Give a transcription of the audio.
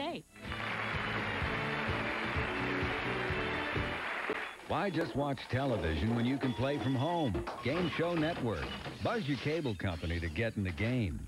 today. Why just watch television when you can play from home? Game Show Network. Buzz your cable company to get in the game.